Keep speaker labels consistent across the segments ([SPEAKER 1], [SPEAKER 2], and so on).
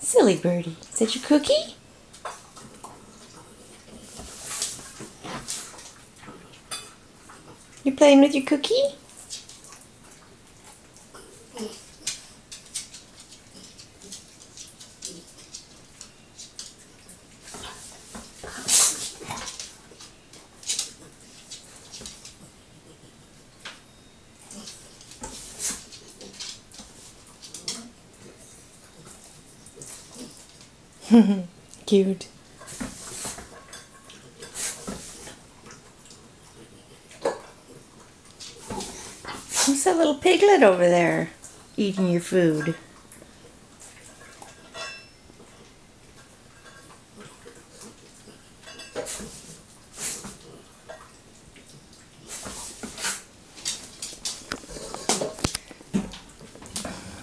[SPEAKER 1] Silly Bertie. Is that your cookie? You playing with your cookie? Cute. Who's that little piglet over there eating your food?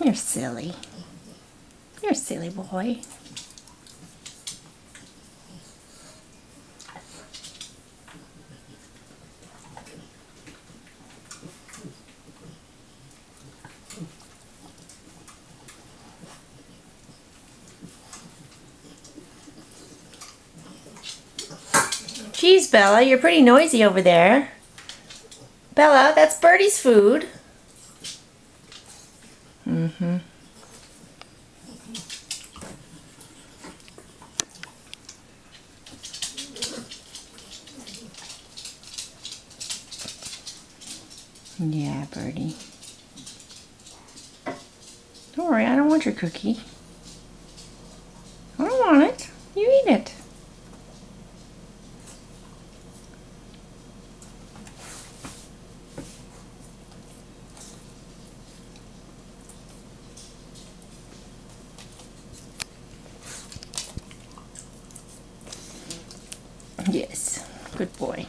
[SPEAKER 1] You're silly. You're silly boy. Geez, Bella, you're pretty noisy over there. Bella, that's Bertie's food. Mm-hmm. Yeah, Bertie. Don't worry, I don't want your cookie. I don't want it. You eat it. Yes, good boy.